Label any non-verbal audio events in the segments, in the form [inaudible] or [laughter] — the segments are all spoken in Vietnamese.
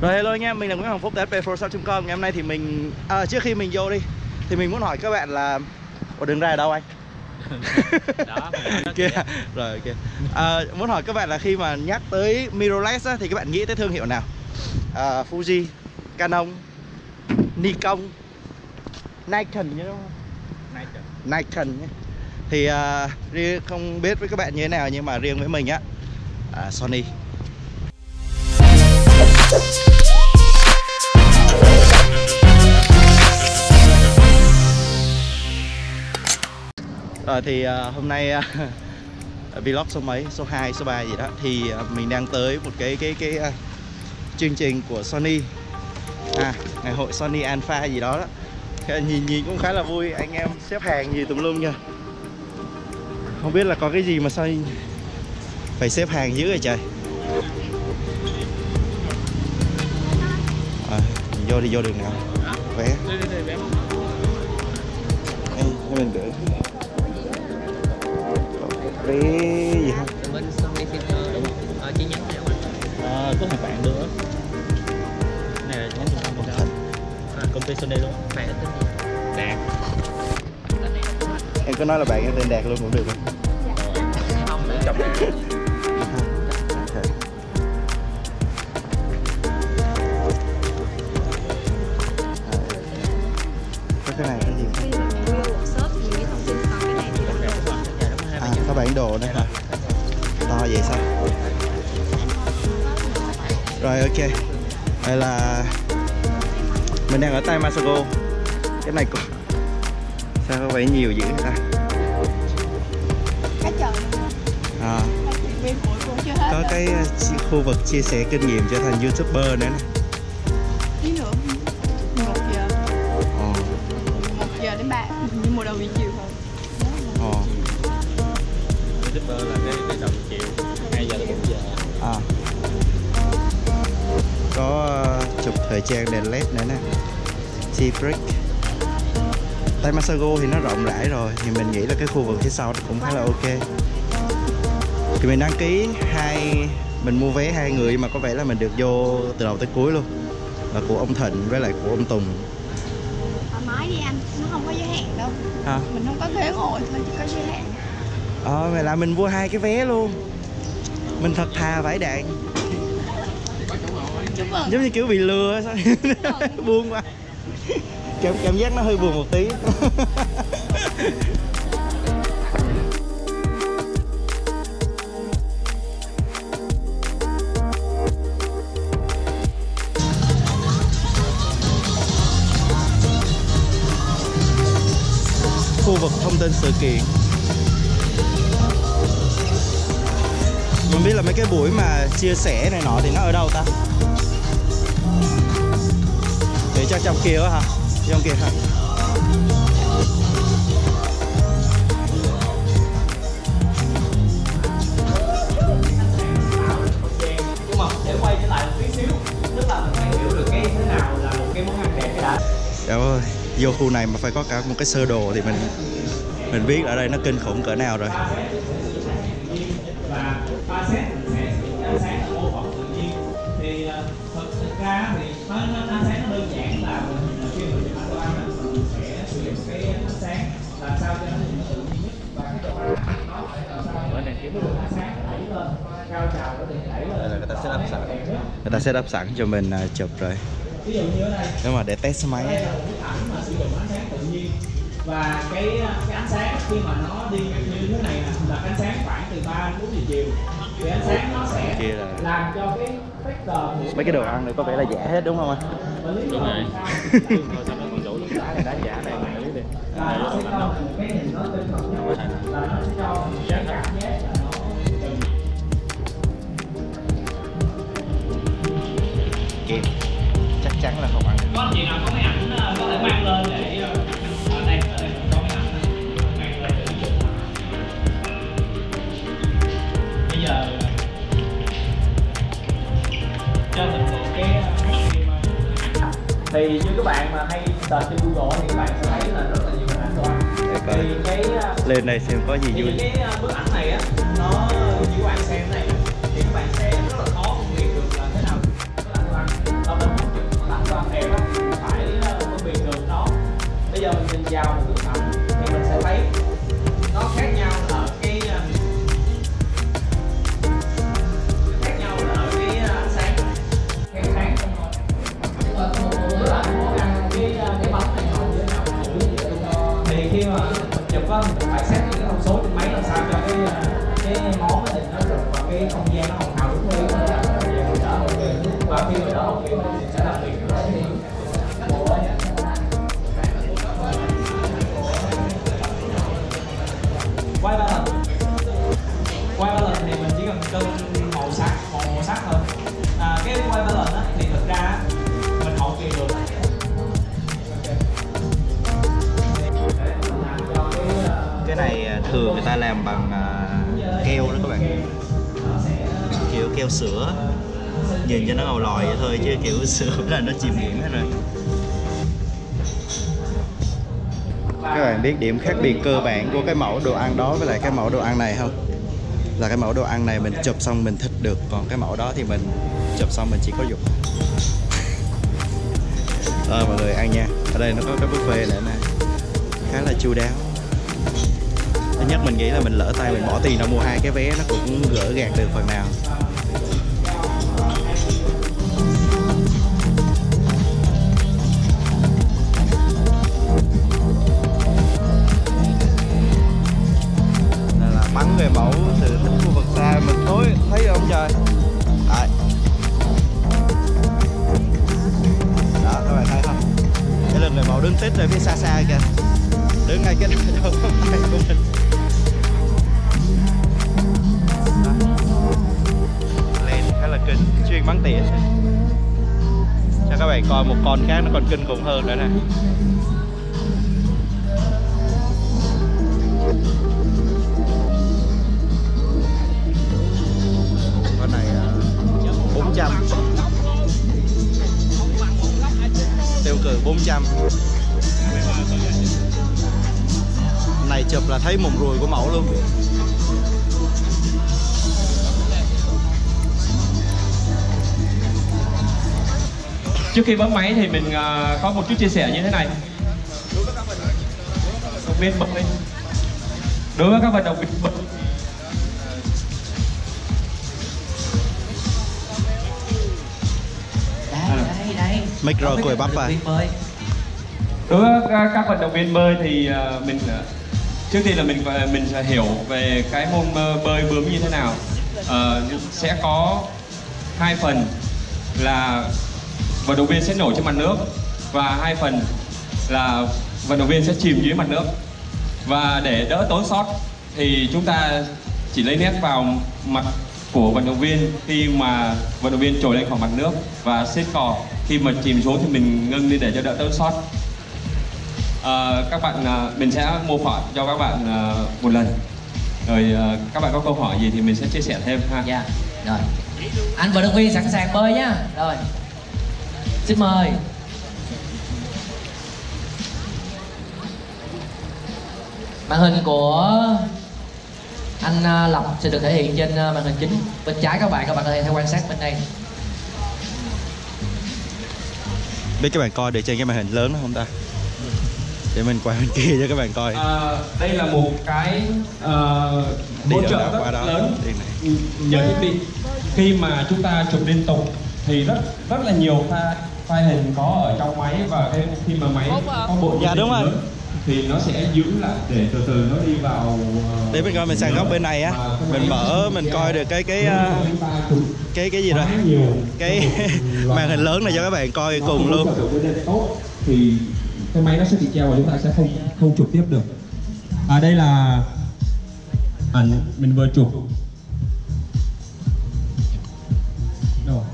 Rồi hello anh em, mình là Nguyễn Hoàng Phúc từ fp4shop.com Ngày hôm nay thì mình, à, trước khi mình vô đi Thì mình muốn hỏi các bạn là Ủa đứng ra ở đâu anh? [laughs] đó [laughs] kia. Rồi ok. À, Muốn hỏi các bạn là khi mà nhắc tới mirrorless á, Thì các bạn nghĩ tới thương hiệu nào? À, Fuji, Canon, Nikon, Nikon nhớ không? Nikon. Nhé. Thì à, không biết với các bạn như thế nào Nhưng mà riêng với mình á à, Sony Rồi thì uh, hôm nay uh, [laughs] vlog số mấy, số 2, số 3 gì đó. Thì mình đang tới một cái cái cái chương trình của Sony. À, ngày hội Sony Alpha gì đó đó. Nhìn nhìn cũng khá là vui, anh em xếp hàng gì tùm lum nha Không biết là có cái gì mà sao phải xếp hàng dữ vậy trời. À, Vô đi vô đường nào. Vé. Ê, cho mình gửi vé gì không bên Sony Center đúng không? Ờ, chi nhánh nào anh? À, có hai bạn nữa này là nhánh trung tâm quảng cáo à, công ty Sony luôn bạn tên gì đạt em có nói là bạn em tên đạt luôn cũng được không không để chồng đồ đây hả? To vậy sao? Rồi ok. Đây là mình đang ở tay Masago. Cái này cũng sao có vẻ nhiều dữ ta? À, có cái chi- khu vực chia sẻ kinh nghiệm trở thành youtuber nữa nè. Tí nữa. Một giờ. Ồ, một giờ đến ba. Như một đầu buổi chiều youtuber là cái cái đầu chiều 2 giờ đến 4 giờ à. có uh, chụp thời trang đèn led nữa nè. Tea break tay Masago thì nó rộng rãi rồi thì mình nghĩ là cái khu vực phía sau cũng khá là ok. Thì mình đăng ký hai mình mua vé hai người mà có vẻ là mình được vô từ đầu tới cuối luôn. Là của ông Thịnh với lại của ông Tùng. Thoải mái đi anh nó không có giới hạn đâu. Ha mình không có ghế ngồi thôi chỉ có giới hạn ờ vậy là mình mua hai cái vé luôn. Mình thật thà vải đạn. Giống như kiểu bị lừa sao [laughs] buồn quá. Cảm cảm giác nó hơi buồn một tí. [laughs] Khu vực thông tin sự kiện. Mình biết là mấy cái buổi mà chia sẻ này nọ thì nó ở đâu ta? Để cho trong kia á hả? Trong kia hả? Nhưng mà để quay trở lại một tí xíu tức là mình phải hiểu được cái thế nào là một cái món ăn đẹp cái đã. Trời ơi, vô khu này mà phải có cả một cái sơ đồ thì mình mình biết ở đây nó kinh khủng cỡ nào rồi. Sẽ sử dụng ánh sáng là mô phỏng tự nhiên. Thì ờ, thực thực ra thì nó, nó ánh sáng nó đơn giản là mình là khi mình chụp ảnh đồ ăn mình sẽ sử dụng cái ánh sáng làm sao cho nó nhìn tự nhiên nhất. Và cái đồ ăn nó phải làm sao Ở đèn kiếm cái lượng ánh sáng đẩy lên cao trào nó được đẩy lên. Đây là người ta set up sẵn. Người ta set up sẵn cho mình à, chụp rồi. ví dụ như ở đây Nếu mà để test máy đây là một bức ảnh mà sử dụng ánh sáng tự nhiên. Và cái cái ánh sáng khi mà nó đi như thế này nè là ánh sáng khoảng từ 3 đến 4 giờ chiều thì ánh sáng nó sẽ Kia là- làm cho cái vector của mấy cái đồ ăn này có vẻ là giả hết đúng không anh? đúng rồi thôi sao nó còn chủ đá này đá giả này mình biết đi là nó cảm giác là nó Kia. Chắc chắn là không ăn. có thì như các bạn mà hay search trên Google thì các bạn sẽ thấy là rất là nhiều hình ảnh ăn Để coi. thì cái ờ, Lên đây xem có gì thì vui. cái ờ, bức ảnh này á nó như các bạn xem này rực và cái keo sữa. Nhìn cho nó ngầu lòi vậy thôi chứ kiểu [laughs] sữa là nó chìm điểm hết rồi. Các bạn biết điểm khác biệt cơ bản của cái mẫu đồ ăn đó với lại cái mẫu đồ ăn này không? Là cái mẫu đồ ăn này mình chụp xong mình thịt được còn cái mẫu đó thì mình chụp xong mình chỉ có dục rồi [laughs] mọi người ăn nha. Ở đây nó có cái buffet nữa nè. Khá là chu đáo. Thứ nhất mình nghĩ là mình lỡ tay mình bỏ tiền ra mua hai cái vé nó cũng gỡ gạt được phần nào Đây về mẫu sự thích khu vực xa, mình tối thấy không trời? Đấy. đó, các bạn thấy không? Cái lưng người mẫu đứng tít ở phía xa xa kìa. Đứng ngay cái đầu [laughs] tay của mình. Lên, khá là kinh. Chuyên bắn tỉa. Cho các bạn coi một con khác nó còn kinh khủng hơn nữa nè. Tiêu 400 này chụp là thấy mồm ruồi của mẫu luôn. Trước khi bấm máy thì mình à, có một chút chia sẻ như thế này. Động viên bơi đối với các vận động micro cười bắp à vời đối với các- vận động viên bơi thì à, mình à, trước tiên là mình mình phải hiểu về cái môn bơi, bướm như thế nào. Ờ, sẽ có hai phần là vận động viên sẽ nổi trên mặt nước và hai phần là vận động viên sẽ chìm dưới mặt nước. Và để đỡ tốn sót thì chúng ta chỉ lấy nét vào mặt của vận động viên khi mà vận động viên trồi lên khỏi mặt nước và xếp cò. Khi mà chìm xuống thì mình ngưng đi để cho đỡ tốn sót. À, các bạn à, mình sẽ mô phỏng cho các bạn à, một lần. Rồi à, các bạn có câu hỏi gì thì mình sẽ chia sẻ thêm ha. Dạ rồi. Anh vận động viên sẵn sàng bơi nhá. Rồi. Xin mời. Màn hình của anh à, Lộc sẽ được thể hiện trên à, màn hình chính. Bên trái các bạn các bạn có thể theo quan sát bên đây. Biết các bạn coi được trên cái màn hình lớn đó không ta? Để mình quay bên kia cho các bạn coi. À, đây là một cái uh, hỗ trợ rất qua đó. lớn. này. nhờ thiết bị. Khi mà chúng ta chụp liên tục thì rất rất là nhiều file file hình có ở trong máy và cái khi mà máy có bộ Dạ, đúng rồi. lớn thì nó sẽ giữ lại để từ từ nó đi vào ờ, để mình coi mình sang góc bên này á. Mình mở mình coi được cái cái chụp cái cái gì rồi? cái [laughs] màn hình lớn này cho các bạn coi cùng luôn. thì cái máy nó sẽ bị treo và chúng ta sẽ không không chụp tiếp được. À đây là ảnh mình vừa chụp. Đâu?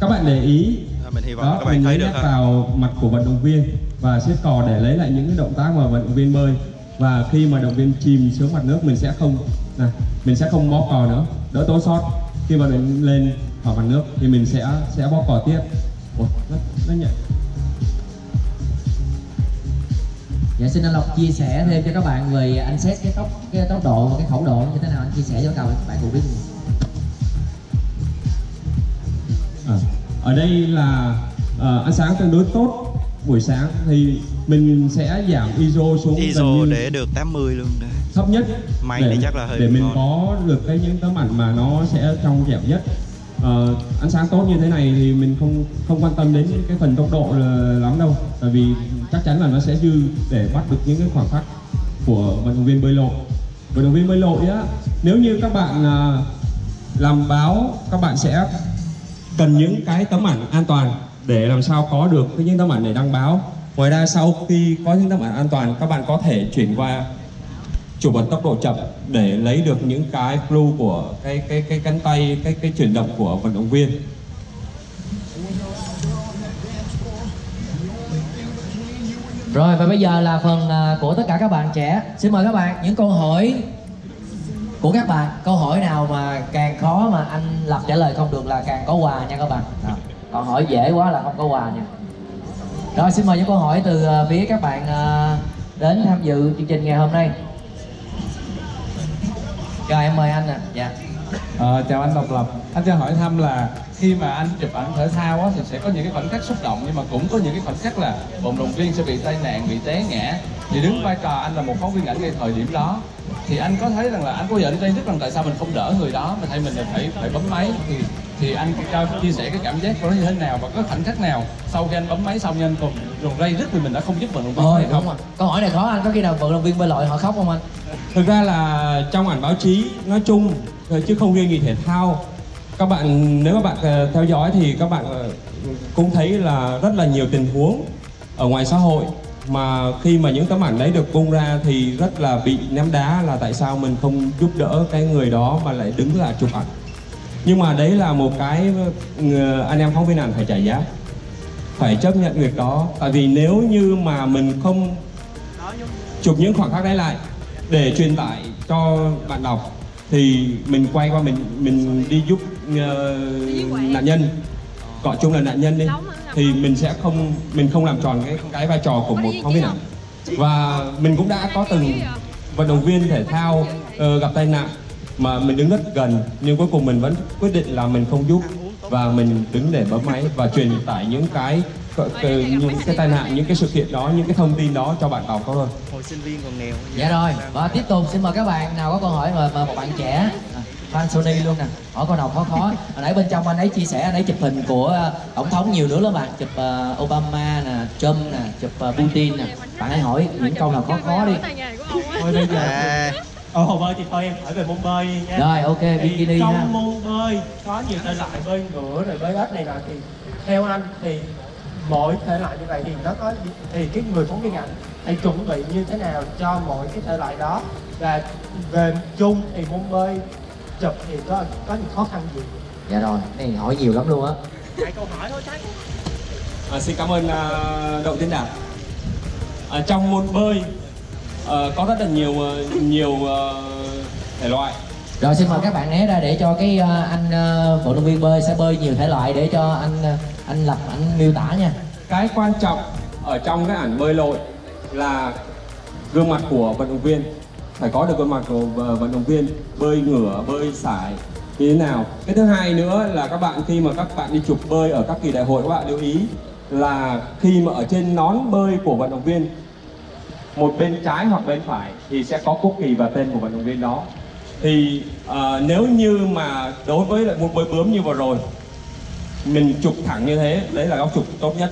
các bạn để ý. À, mình hy vọng đó các bạn mình thấy được vào mặt của vận động viên và siết cò để lấy lại những cái động tác mà vận động viên bơi. Và khi mà động viên chìm xuống mặt nước mình sẽ không này, mình sẽ không bóp cò nữa. Đỡ tố sót. Khi mà mình lên khỏi mặt nước thì mình sẽ sẽ bóp cò tiếp. Ủa, rất, rất nhẹ. Dạ xin anh Lộc chia sẻ thêm cho các bạn về anh xét cái tốc cái tốc độ và cái khẩu độ như thế nào. Anh chia sẻ cho các bạn cùng biết À, ở đây là ờ, ánh sáng tương đối tốt buổi sáng thì mình sẽ giảm ISO xuống ISO để được 80 luôn đấy. thấp nhất. Máy để, thì chắc là hơi để mình ngon. có được cái những tấm ảnh mà nó sẽ trong dẻo nhất. Ờ, ánh sáng tốt như thế này thì mình không không quan tâm đến cái phần tốc độ lắm đâu. Tại vì chắc chắn là nó sẽ dư để bắt được những cái khoảng khắc của vận động viên bơi lội. Vận động viên bơi lội á nếu như các bạn à, làm báo các bạn sẽ cần những cái tấm ảnh an toàn để làm sao có được cái những tấm ảnh để đăng báo ngoài ra sau khi có những tấm ảnh an toàn, các bạn có thể chuyển qua chụp ở tốc độ chậm để lấy được những cái flow của cái cái cái cánh tay, cái cái chuyển động của vận động viên Rồi, và bây giờ là phần à, của tất cả các bạn trẻ. Xin mời các bạn, những câu hỏi của các bạn. Câu hỏi nào mà càng khó mà anh Lập trả lời không được là càng có quà nha các bạn. Rồi. Còn hỏi dễ quá là không có quà nha. Rồi xin mời những câu hỏi từ ờ, phía các bạn ờ, đến tham dự chương trình ngày hôm nay. Rồi em mời anh nè. Dạ. à, chào anh Độc Lập Anh cho hỏi thăm là khi mà anh chụp ảnh thể thao á, thì sẽ có những cái khoảnh khắc xúc động nhưng mà cũng có những cái khoảnh khắc là vận động viên sẽ bị tai nạn, bị té ngã thì đứng vai trò anh là một phóng viên ảnh ngay thời điểm đó thì anh có thấy rằng là anh có giờ anh tranh thức rằng tại sao mình không đỡ người đó mà thay mình là phải phải bấm máy? Thì thì anh cho chia sẻ cái cảm giác của nó như thế nào và có khoảnh khắc nào sau khi anh bấm máy xong anh còn rùng rây rứt vì mình đã không giúp vận động viên Ôi hay đúng không rồi. Câu hỏi này khó anh. Có khi nào vận động viên bơi lội họ khóc không anh? thực ra là trong ảnh báo chí nói chung ờ, chứ không riêng gì thể thao. Các bạn nếu các bạn ờ, theo dõi thì các bạn ờ, cũng thấy là rất là nhiều tình huống ở ngoài xã hội mà khi mà những tấm ảnh đấy được bung ra thì rất là bị ném đá là tại sao mình không giúp đỡ cái người đó mà lại đứng là chụp ảnh. Nhưng mà đấy là một cái ờ, anh em phóng viên ảnh phải trả giá phải chấp nhận việc đó. Tại vì nếu như mà mình không chụp những khoảng khắc đấy lại để truyền tải cho bạn đọc thì mình quay qua mình mình đi giúp uh, nạn nhân. Gọi chung là nạn nhân đi thì mình sẽ không mình không làm tròn cái cái vai trò của một phóng viên ảnh và mình cũng đã có từng vận động viên thể thao ờ, gặp tai nạn mà mình đứng rất gần nhưng cuối cùng mình vẫn quyết định là mình không giúp và mình đứng để bấm máy và truyền tải những cái những cái tai nạn những cái sự kiện đó những cái thông tin đó cho bạn đọc thôi. Hồi sinh viên còn nghèo. Dạ rồi, và tiếp tục xin mời các bạn nào có câu hỏi mà, mà một bạn trẻ fan Sony luôn nè. Hỏi câu nào khó khó. Hồi nãy bên trong anh ấy chia sẻ anh ấy chụp hình của à, tổng thống nhiều nữa lắm bạn. Chụp à, Obama nè Trump nè chụp à, Putin nè. Bạn hãy hỏi những câu nào khó khó đi. Thôi bây giờ À, ở hồ bơi thì thôi em hỏi về môn bơi nha. Rồi ok bikini trong ha. Môn bơi có nhiều thể loại bơi ngửa rồi bơi ếch này nọ thì theo anh thì mỗi thể loại như vậy thì nó có thì cái người phóng viên ảnh hãy chuẩn bị như thế nào cho mỗi cái thể loại đó? Và về chung thì môn bơi chụp thì có có những khó khăn gì? Dạ rồi này hỏi nhiều lắm luôn á. Hai câu hỏi thôi chắc À, xin cảm ơn à, Đậu Tiến Đạt. À, trong môn bơi à, có rất là nhiều à, nhiều à, thể loại. rồi xin mời các bạn né ra để cho cái à, anh à, vận động viên bơi sẽ bơi nhiều thể loại để cho anh à, anh lập anh miêu tả nha. Cái quan trọng ở trong cái ảnh bơi lội là gương mặt của vận động viên phải có được gương mặt của vận động viên bơi ngửa bơi sải như thế nào. Cái thứ hai nữa là các bạn khi mà các bạn đi chụp bơi ở các kỳ đại hội các bạn lưu ý là khi mà ở trên nón bơi của vận động viên một bên trái hoặc bên phải thì sẽ có quốc kỳ và tên của vận động viên đó. Thì uh, nếu như mà đối với lại một bơi bướm như vừa rồi mình chụp thẳng như thế đấy là góc chụp tốt nhất.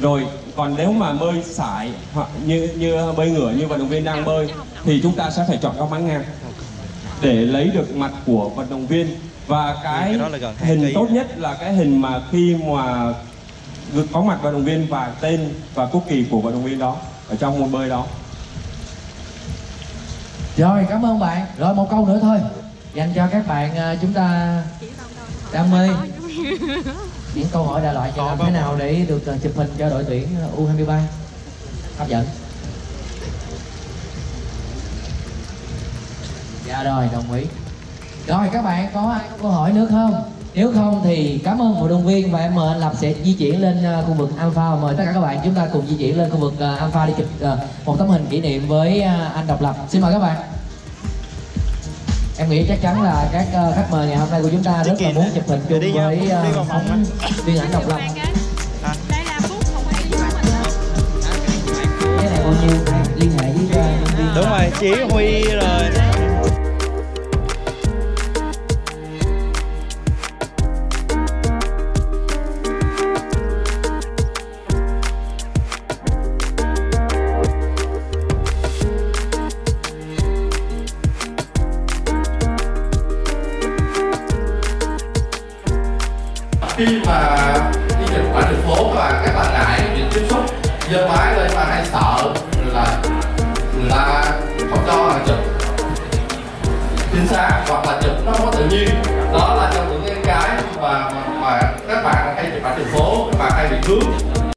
Rồi còn nếu mà bơi sải hoặc như như bơi ngửa như vận động viên đang bơi thì chúng ta sẽ phải chọn góc bắn ngang để lấy được mặt của vận động viên. Và cái hình tốt nhất là cái hình mà khi mà có mặt vận động viên và tên và quốc kỳ của vận động viên đó ở trong môn bơi đó. Rồi cảm ơn bạn. Rồi một câu nữa thôi. Dành cho các bạn à, chúng ta đam mê. Những câu hỏi đại loại cho làm thế nào để được à, chụp hình cho đội tuyển U23 hấp dẫn rồi đồng ý. Rồi các bạn có ai có câu hỏi nữa không? Nếu không thì cảm ơn cổ động viên và em mời anh lập sẽ di chuyển lên ờ, khu vực alpha. Mời tất cả các bạn chúng ta cùng di chuyển lên khu vực ờ, alpha đi chụp ờ, một tấm hình kỷ niệm với anh độc lập. Xin mời các bạn. Em nghĩ chắc chắn là các khách mời ngày hôm nay của chúng ta rất là muốn chụp hình chung với phóng viên ảnh độc lập. Cái này bao nhiêu? Liên hệ với đúng rồi chí huy rồi. khi mà đi những quãng đường phố và các bạn ngại việc tiếp xúc giơ máy lên mà hay sợ là người ta không cho là chụp. Chính xác hoặc là chụp nó không có tự nhiên. Đó là trong những cái mà mà, mà các bạn hay chụp ảnh đường phố các bạn hay bị cướp